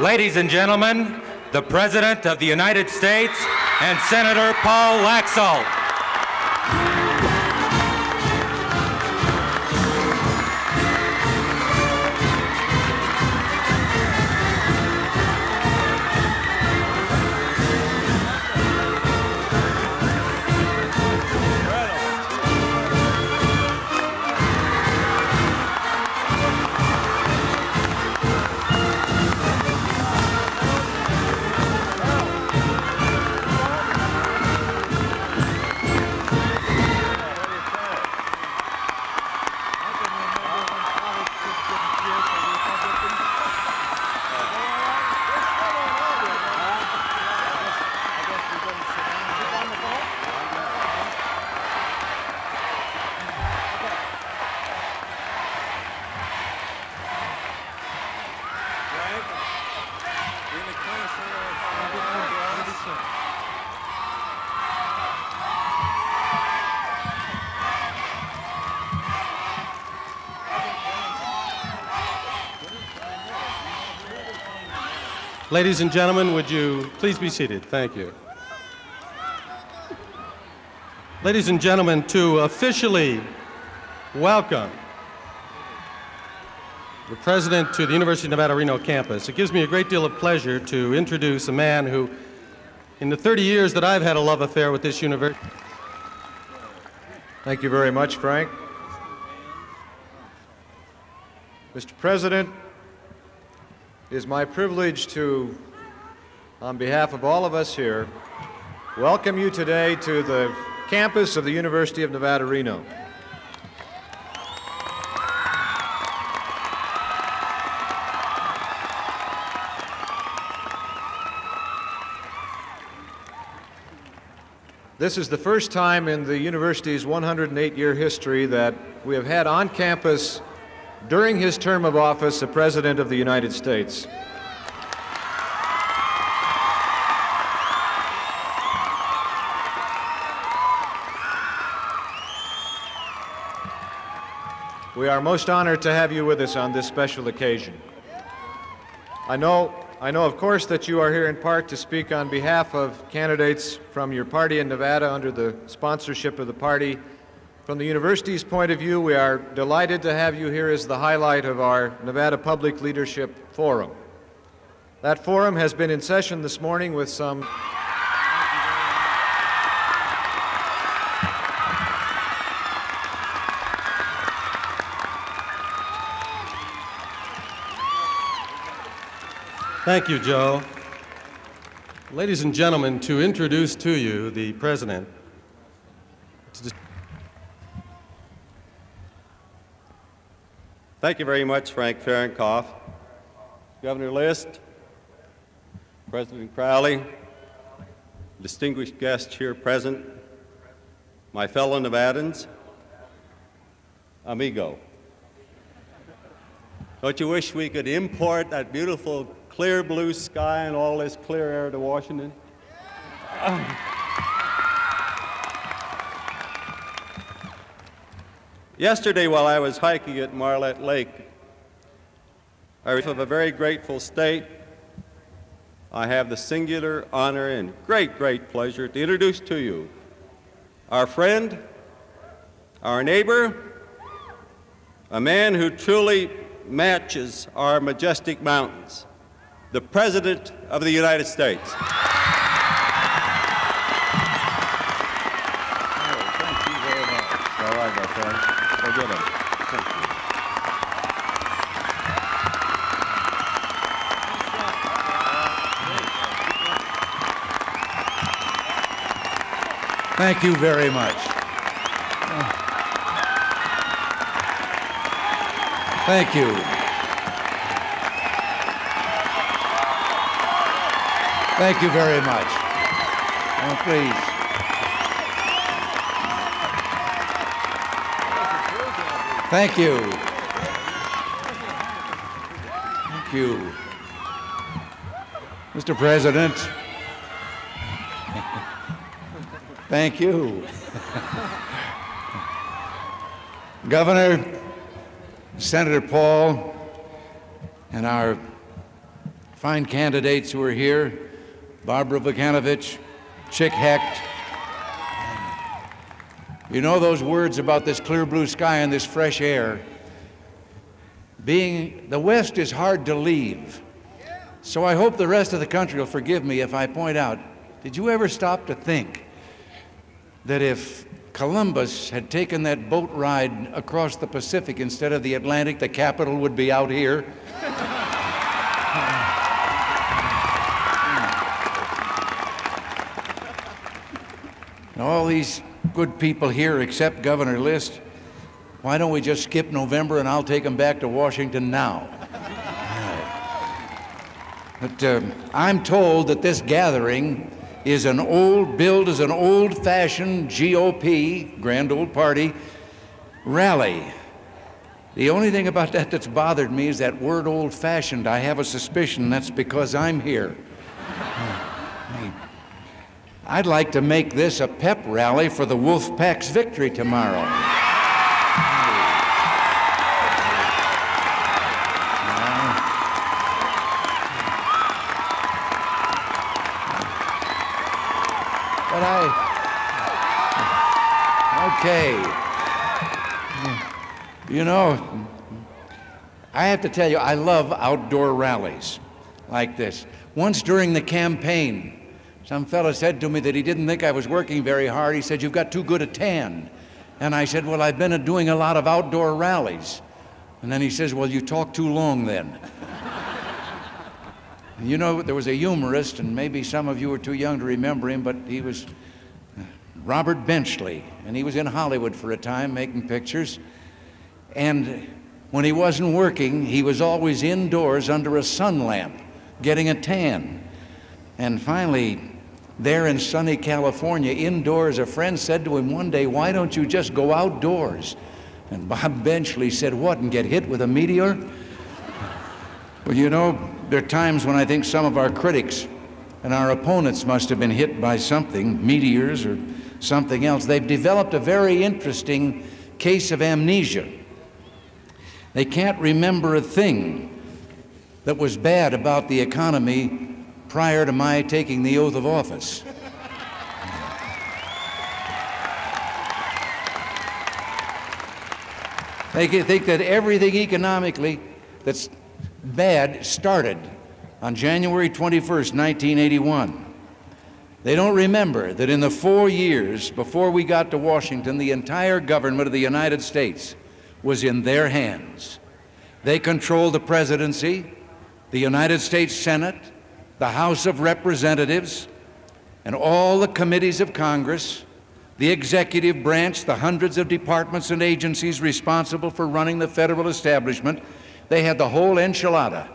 Ladies and gentlemen, the President of the United States and Senator Paul Laxalt. Ladies and gentlemen, would you please be seated? Thank you. Ladies and gentlemen, to officially welcome the president to the University of Nevada, Reno campus, it gives me a great deal of pleasure to introduce a man who, in the 30 years that I've had a love affair with this university, Thank you very much, Frank. Mr. President, it is my privilege to, on behalf of all of us here, welcome you today to the campus of the University of Nevada, Reno. This is the first time in the university's 108 year history that we have had on campus during his term of office a President of the United States. We are most honored to have you with us on this special occasion. I know, I know, of course, that you are here in part to speak on behalf of candidates from your party in Nevada under the sponsorship of the party. From the university's point of view, we are delighted to have you here as the highlight of our Nevada Public Leadership Forum. That forum has been in session this morning with some Thank you, Joe. Ladies and gentlemen, to introduce to you the president. Thank you very much, Frank Fahrenkopf. Governor List, President Crowley, distinguished guests here present, my fellow Nevadans, amigo. Don't you wish we could import that beautiful clear blue sky and all this clear air to Washington? Yesterday, while I was hiking at Marlette Lake, I was of a very grateful state. I have the singular honor and great, great pleasure to introduce to you our friend, our neighbor, a man who truly matches our majestic mountains, the President of the United States. Thank you very much. All right, my friend. Go get him. Thank you. Thank you very much. Thank you. Thank you very much. Oh, please. Thank you. Thank you. Mr. President, thank you. Governor, Senator Paul, and our fine candidates who are here Barbara Vucanovich, Chic Hecht. You know those words about this clear blue sky and this fresh air? Being the West is hard to leave. So I hope the rest of the country will forgive me if I point out did you ever stop to think that if Columbus had taken that boat ride across the Pacific instead of the Atlantic, the capital would be out here? and all these good people here except Governor List, why don't we just skip November and I'll take them back to Washington now? But uh, I'm told that this gathering is an old, billed as an old fashioned GOP, Grand Old Party, rally. The only thing about that that's bothered me is that word old fashioned. I have a suspicion that's because I'm here. I'd like to make this a pep rally for the Wolfpack's victory tomorrow. You know, I have to tell you, I love outdoor rallies like this. Once during the campaign, some fellow said to me that he didn't think I was working very hard. He said, You've got too good a tan. And I said, Well, I've been doing a lot of outdoor rallies. And then he says, Well, you talk too long then. you know, there was a humorist, and maybe some of you are too young to remember him, but he was uh, Robert Benchley. And he was in Hollywood for a time making pictures. And when he wasn't working, he was always indoors under a sun lamp getting a tan. And finally, there in sunny California, indoors, a friend said to him one day, Why don't you just go outdoors? And Bob Benchley said, What, and get hit with a meteor? well, you know, there are times when I think some of our critics and our opponents must have been hit by something, meteors or something else. They've developed a very interesting case of amnesia. They can't remember a thing that was bad about the economy prior to my taking the oath of office. They can think that everything economically that's bad started on January 21st, 1981. They don't remember that in the four years before we got to Washington, the entire government of the United States was in their hands. They controlled the presidency, the United States Senate, the House of Representatives, and all the committees of Congress, the executive branch, the hundreds of departments and agencies responsible for running the federal establishment, they had the whole enchilada.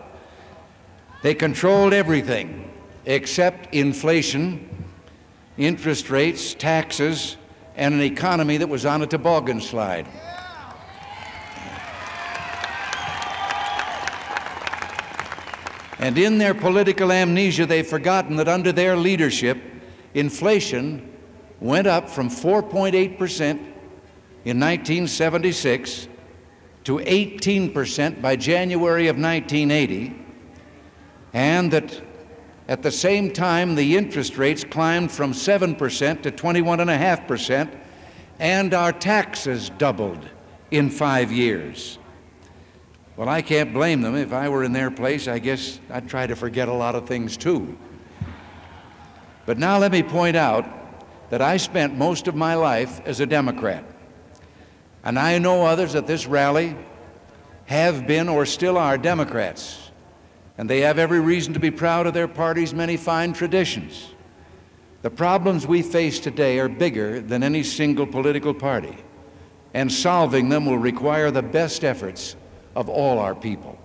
They controlled everything except inflation, interest rates, taxes, and an economy that was on a toboggan slide. And in their political amnesia, they've forgotten that under their leadership, inflation went up from 4.8% in 1976 to 18% by January of 1980, and that at the same time the interest rates climbed from 7% to 21.5%, and our taxes doubled in five years. Well, I can't blame them. If I were in their place, I guess I'd try to forget a lot of things too. But now let me point out that I spent most of my life as a Democrat. And I know others at this rally have been or still are Democrats. And they have every reason to be proud of their party's many fine traditions. The problems we face today are bigger than any single political party, and solving them will require the best efforts of all our people.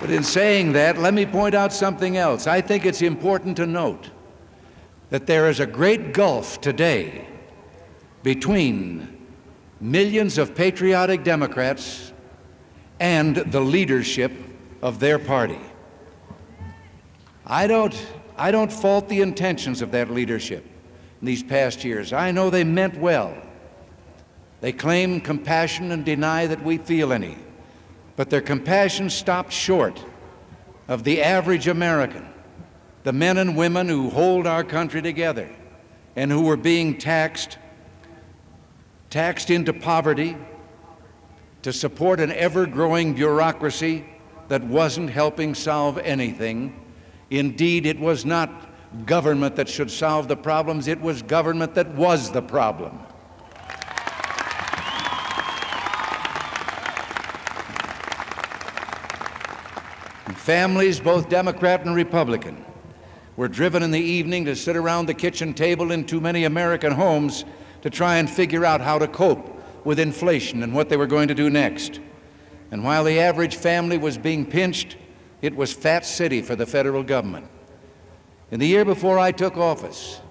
But in saying that, let me point out something else. I think it's important to note that there is a great gulf today between millions of patriotic Democrats and the leadership of their party. I don't I don't fault the intentions of that leadership in these past years. I know they meant well. They claim compassion and deny that we feel any. But their compassion stopped short of the average American, the men and women who hold our country together and who were being taxed, taxed into poverty to support an ever growing bureaucracy that wasn't helping solve anything. Indeed, it was not government that should solve the problems, it was government that was the problem. Families, both Democrat and Republican, were driven in the evening to sit around the kitchen table in too many American homes to try and figure out how to cope with inflation and what they were going to do next. And while the average family was being pinched, it was fat city for the federal government. In the year before I took office,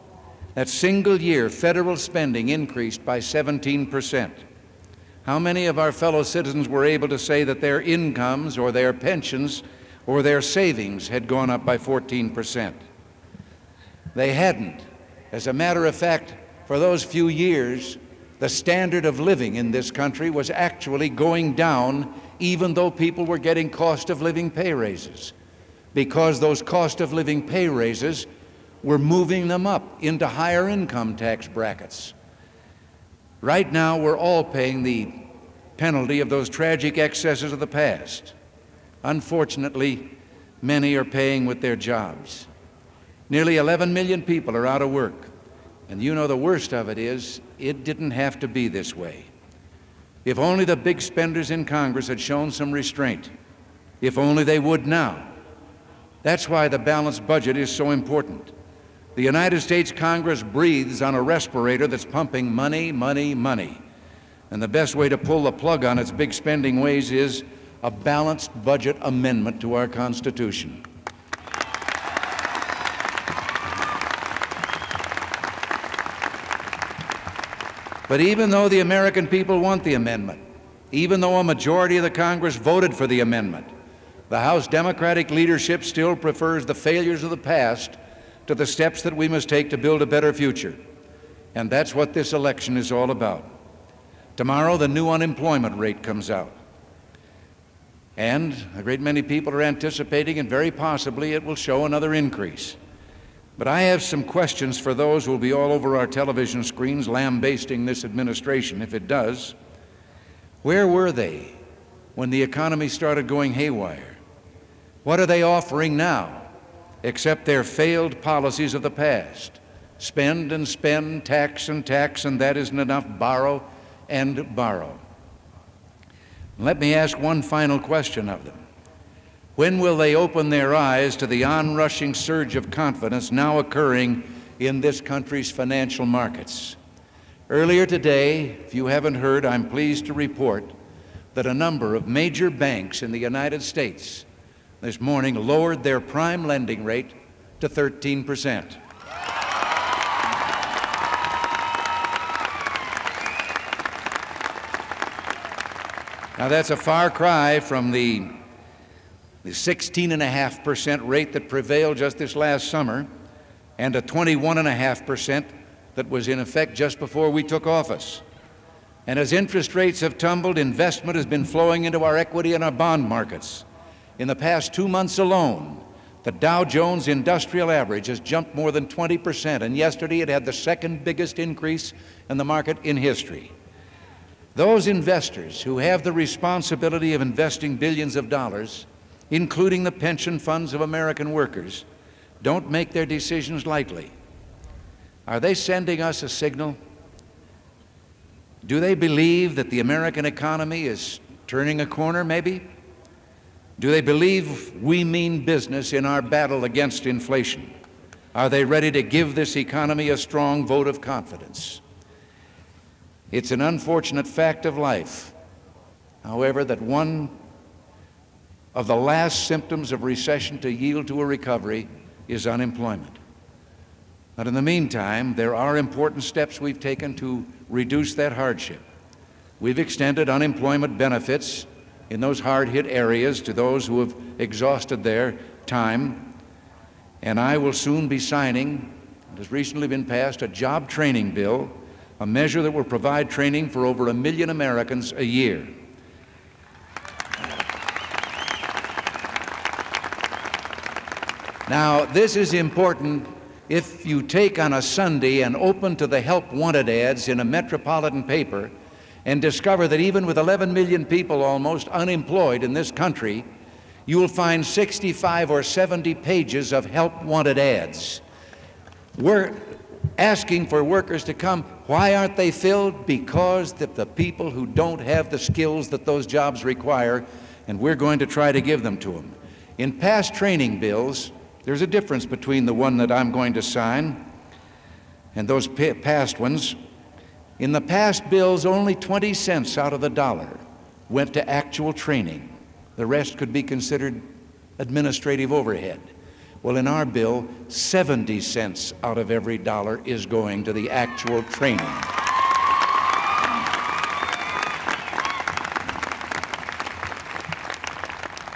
that single year federal spending increased by 17 percent. How many of our fellow citizens were able to say that their incomes or their pensions or their savings had gone up by 14 percent? They hadn't. As a matter of fact, for those few years, the standard of living in this country was actually going down, even though people were getting cost of living pay raises, because those cost of living pay raises were moving them up into higher income tax brackets. Right now, we're all paying the penalty of those tragic excesses of the past. Unfortunately, many are paying with their jobs. Nearly 11 million people are out of work. And you know the worst of it is, it didn't have to be this way. If only the big spenders in Congress had shown some restraint. If only they would now. That's why the balanced budget is so important. The United States Congress breathes on a respirator that's pumping money, money, money. And the best way to pull the plug on its big spending ways is a balanced budget amendment to our Constitution. But even though the American people want the amendment, even though a majority of the Congress voted for the amendment, the House Democratic leadership still prefers the failures of the past to the steps that we must take to build a better future. And that's what this election is all about. Tomorrow, the new unemployment rate comes out. And a great many people are anticipating, and very possibly it will show another increase. But I have some questions for those who will be all over our television screens lambasting this administration if it does. Where were they when the economy started going haywire? What are they offering now except their failed policies of the past? Spend and spend, tax and tax, and that isn't enough, borrow and borrow. Let me ask one final question of them. When will they open their eyes to the onrushing surge of confidence now occurring in this country's financial markets? Earlier today, if you haven't heard, I'm pleased to report that a number of major banks in the United States this morning lowered their prime lending rate to 13 percent. Now, that's a far cry from the the 16.5% rate that prevailed just this last summer, and a 21.5% that was in effect just before we took office. And as interest rates have tumbled, investment has been flowing into our equity and our bond markets. In the past two months alone, the Dow Jones Industrial Average has jumped more than 20%, and yesterday it had the second biggest increase in the market in history. Those investors who have the responsibility of investing billions of dollars including the pension funds of American workers, don't make their decisions lightly. Are they sending us a signal? Do they believe that the American economy is turning a corner, maybe? Do they believe we mean business in our battle against inflation? Are they ready to give this economy a strong vote of confidence? It's an unfortunate fact of life, however, that one of the last symptoms of recession to yield to a recovery is unemployment. But in the meantime, there are important steps we've taken to reduce that hardship. We've extended unemployment benefits in those hard hit areas to those who have exhausted their time. And I will soon be signing, it has recently been passed, a job training bill a measure that will provide training for over a million Americans a year. Now, this is important if you take on a Sunday and open to the help wanted ads in a metropolitan paper and discover that even with 11 million people almost unemployed in this country, you will find 65 or 70 pages of help wanted ads. We're asking for workers to come. Why aren't they filled? Because the, the people who don't have the skills that those jobs require, and we're going to try to give them to them. In past training bills, there's a difference between the one that I'm going to sign and those past ones. In the past bills, only 20 cents out of the dollar went to actual training. The rest could be considered administrative overhead. Well, in our bill, 70 cents out of every dollar is going to the actual training.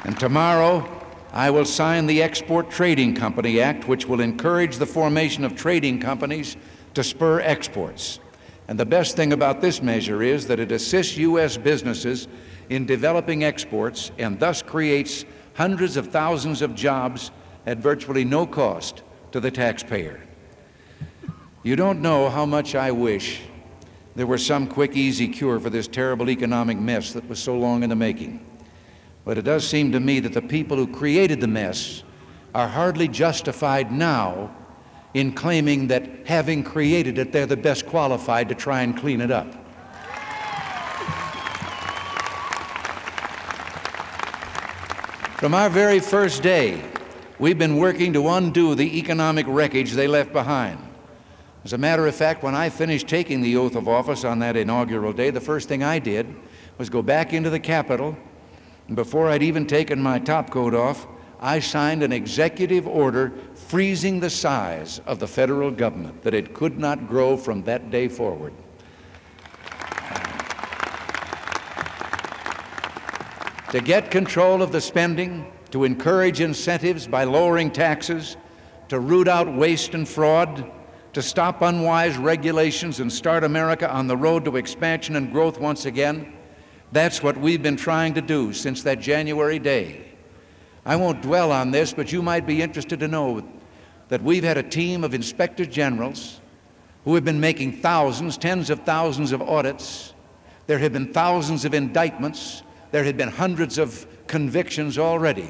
And tomorrow, I will sign the Export Trading Company Act, which will encourage the formation of trading companies to spur exports. And the best thing about this measure is that it assists U.S. businesses in developing exports and thus creates hundreds of thousands of jobs at virtually no cost to the taxpayer. You don't know how much I wish there were some quick, easy cure for this terrible economic mess that was so long in the making. But it does seem to me that the people who created the mess are hardly justified now in claiming that having created it, they're the best qualified to try and clean it up. From our very first day, we've been working to undo the economic wreckage they left behind. As a matter of fact, when I finished taking the oath of office on that inaugural day, the first thing I did was go back into the Capitol before I'd even taken my top coat off, I signed an executive order freezing the size of the federal government, that it could not grow from that day forward. to get control of the spending, to encourage incentives by lowering taxes, to root out waste and fraud, to stop unwise regulations and start America on the road to expansion and growth once again. That's what we've been trying to do since that January day. I won't dwell on this, but you might be interested to know that we've had a team of inspector generals who have been making thousands, tens of thousands of audits. There have been thousands of indictments. There have been hundreds of convictions already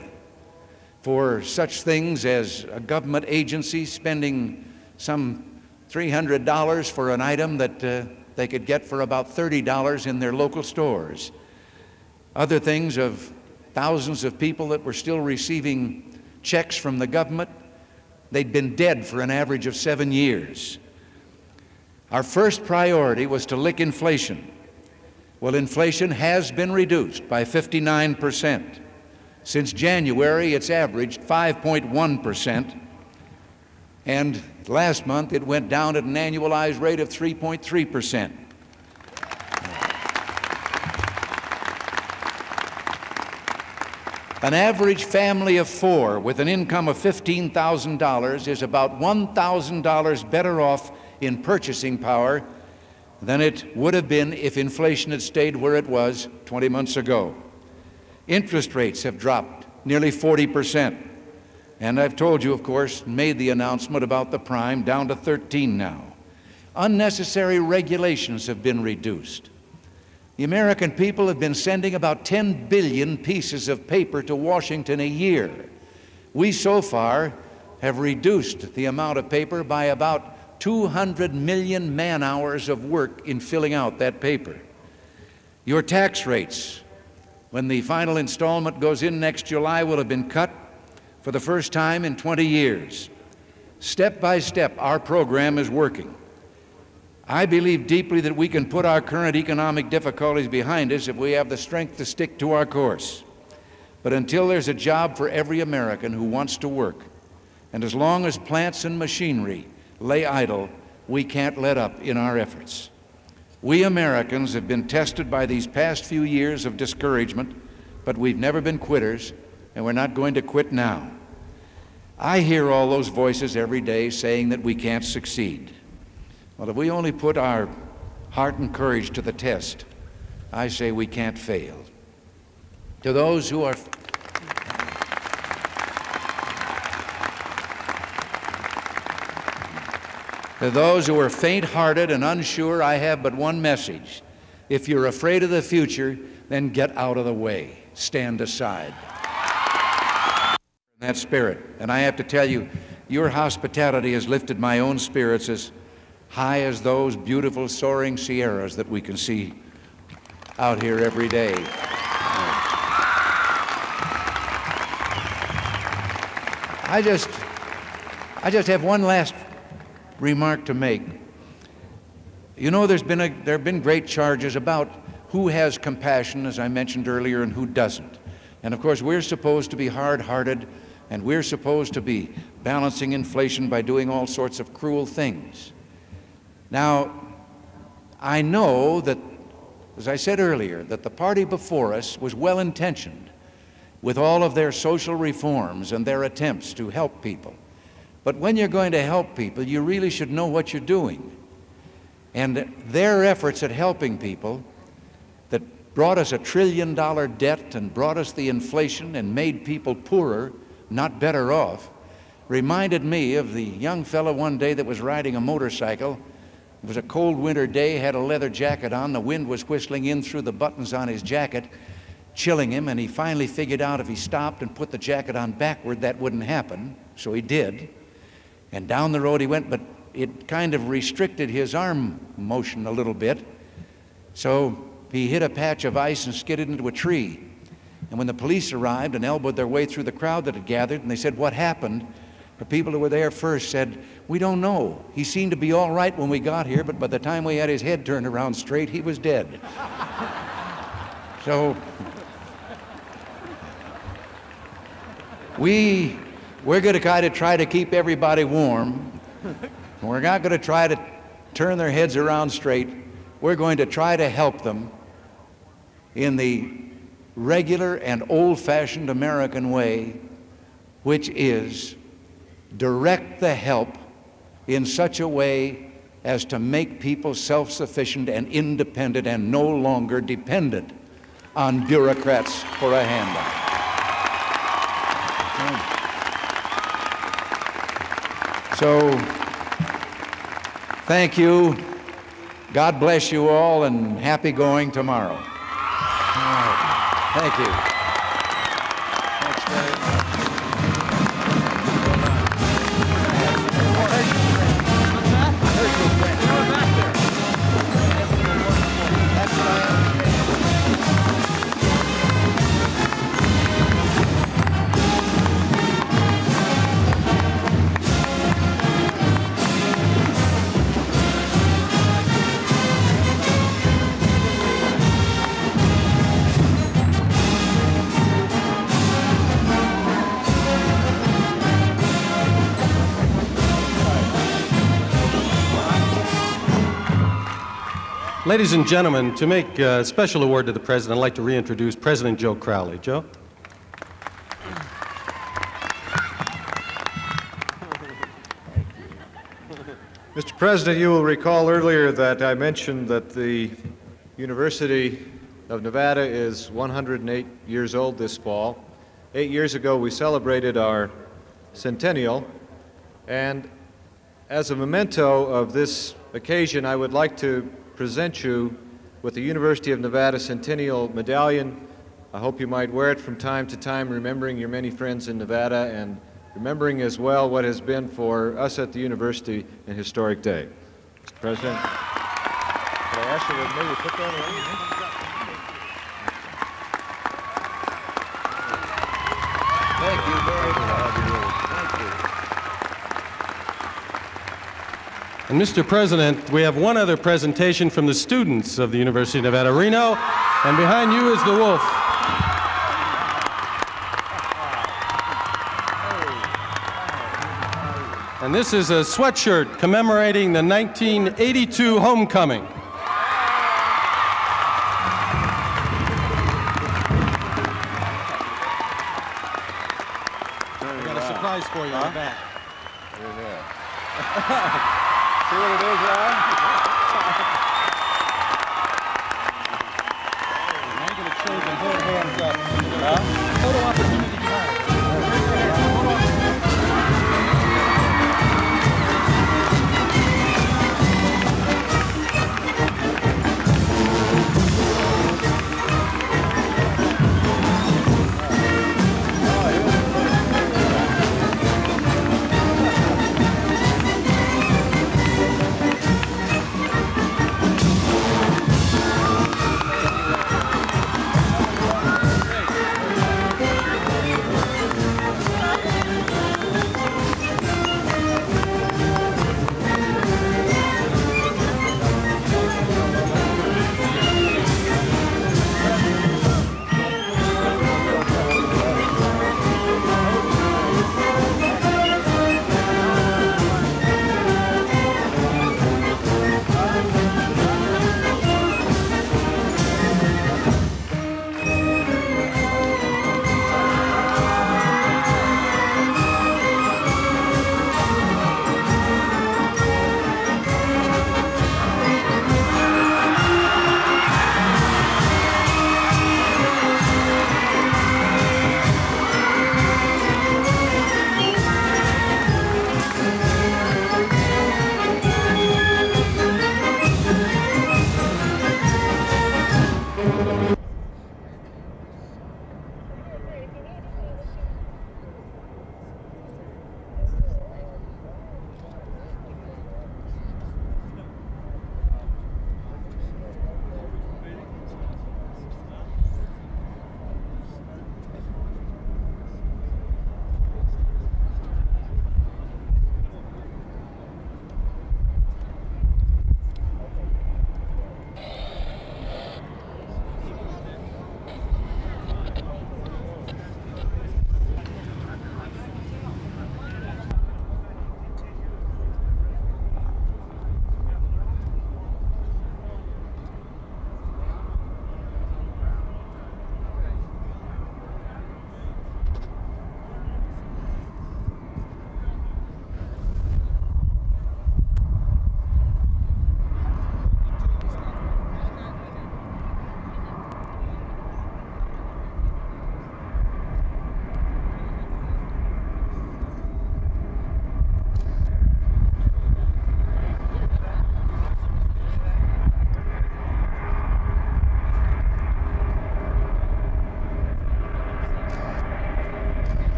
for such things as a government agency spending some $300 for an item that uh, they could get for about $30 in their local stores. Other things of thousands of people that were still receiving checks from the government, they'd been dead for an average of seven years. Our first priority was to lick inflation. Well, inflation has been reduced by 59%. Since January, it's averaged 5.1%. And last month it went down at an annualized rate of 3.3 percent. An average family of four with an income of $15,000 is about $1,000 better off in purchasing power than it would have been if inflation had stayed where it was 20 months ago. Interest rates have dropped nearly 40 percent. And I've told you, of course, made the announcement about the prime down to 13 now. Unnecessary regulations have been reduced. The American people have been sending about 10 billion pieces of paper to Washington a year. We so far have reduced the amount of paper by about 200 million man hours of work in filling out that paper. Your tax rates, when the final installment goes in next July, will have been cut for the first time in 20 years. Step by step, our program is working. I believe deeply that we can put our current economic difficulties behind us if we have the strength to stick to our course. But until there's a job for every American who wants to work, and as long as plants and machinery lay idle, we can't let up in our efforts. We Americans have been tested by these past few years of discouragement, but we've never been quitters, and we're not going to quit now. I hear all those voices every day saying that we can't succeed. Well, if we only put our heart and courage to the test, I say we can't fail. To those who are To those who are faint hearted and unsure, I have but one message. If you're afraid of the future, then get out of the way, stand aside. That spirit. And I have to tell you, your hospitality has lifted my own spirits as high as those beautiful soaring Sierras that we can see out here every day. I just, I just have one last remark to make. You know, there's been a, there have been great charges about who has compassion, as I mentioned earlier, and who doesn't. And of course, we're supposed to be hard hearted, and we're supposed to be balancing inflation by doing all sorts of cruel things. Now, I know that, as I said earlier, that the party before us was well intentioned with all of their social reforms and their attempts to help people. But when you're going to help people, you really should know what you're doing. And their efforts at helping people that brought us a trillion dollar debt and brought us the inflation and made people poorer, not better off, reminded me of the young fellow one day that was riding a motorcycle. It was a cold winter day, had a leather jacket on, the wind was whistling in through the buttons on his jacket, chilling him, and he finally figured out if he stopped and put the jacket on backward, that wouldn't happen. So he did. And down the road he went, but it kind of restricted his arm motion a little bit. So he hit a patch of ice and skidded into a tree. And when the police arrived and elbowed their way through the crowd that had gathered, and they said, What happened? The people who were there first said, We don't know. He seemed to be all right when we got here, but by the time we had his head turned around straight, he was dead. so we we're going to kind of try to keep everybody warm. We're not going to try to turn their heads around straight. We're going to try to help them in the regular and old fashioned American way, which is direct the help in such a way as to make people self sufficient and independent and no longer dependent on bureaucrats for a handout. So, thank you. God bless you all and happy going tomorrow. Thank you. Ladies and gentlemen, to make a special award to the President, I'd like to reintroduce President Joe Crowley. Joe? Mr. President, you will recall earlier that I mentioned that the University of Nevada is 108 years old this fall. Eight years ago, we celebrated our centennial, and as a memento of this occasion, I would like to present you with the University of Nevada Centennial Medallion. I hope you might wear it from time to time, remembering your many friends in Nevada and remembering as well what has been for us at the university an historic day. Mr. President, could I ask you to maybe put that on? Thank you very much. And Mr. President, we have one other presentation from the students of the University of Nevada, Reno. And behind you is the wolf. And this is a sweatshirt commemorating the 1982 homecoming. I got a surprise for you huh? in the back. See what it is, Ron? now you're change and hold hands up. You know? Opportunity.